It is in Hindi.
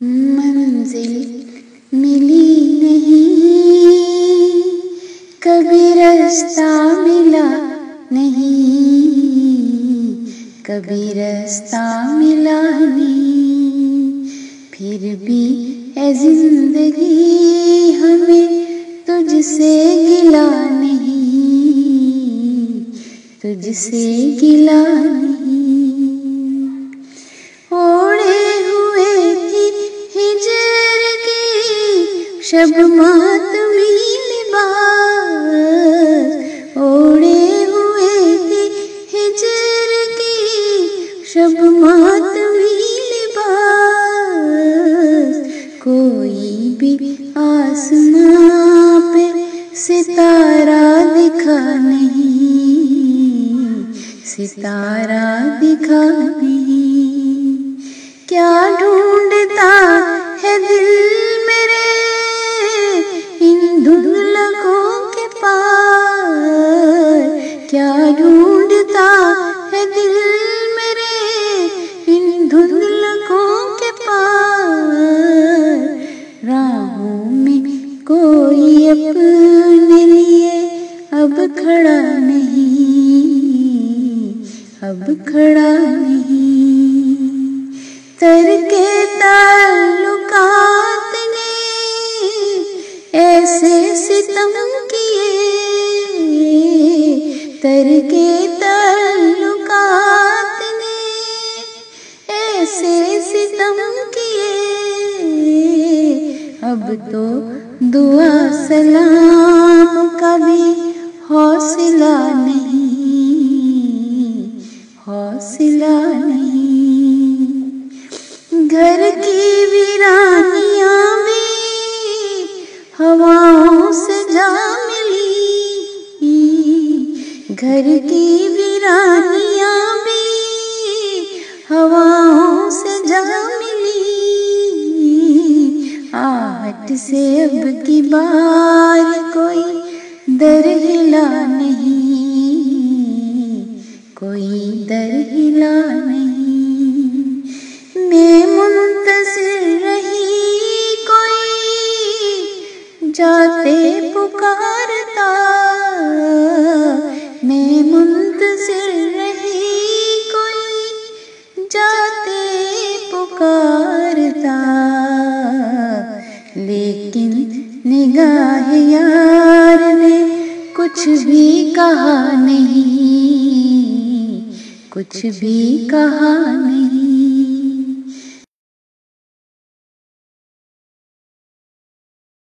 मंजिल मिली नहीं, कभी रास्ता मिला नहीं, कभी रास्ता मिला नहीं। फिर भी है ज़िंदगी हमें तुझसे गिला नहीं, तुझसे गिला नहीं। की शब मातमी लिबास ओढ़े हुए थी हिजर की शब मातमी लिबास कोई भी आसमां पे सितारा दिखा नहीं, सितारा दिखा नहीं। क्या ढूंढता में कोई अपने लिए अब खड़ा नहीं, अब खड़ा नहीं। तरके ताल्लुकात ने ऐसे सितम किए तरके ताल्लुकात अब तो दुआ सलाम का भी हौसला नहीं हौसला नहीं। घर की वीरानिया भी हवाओं से जा मिली, घर की वीरानियाँ से अब की बार कोई दर हिला नहीं, कोई दर हिला नहीं। मैं मुंतजिर रही कोई, जाते पुकारता। मैं मुंतजिर यार ने कुछ भी कहा नहीं कुछ भी कहा नहीं।